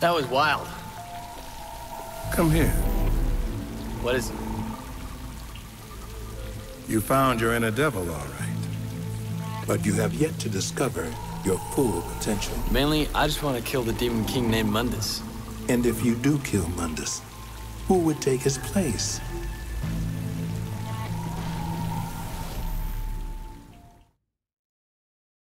That was wild. Come here. What is it? You found your inner devil, all right. But you have yet to discover your full potential. Mainly, I just want to kill the Demon King named Mundus. And if you do kill Mundus, who would take his place?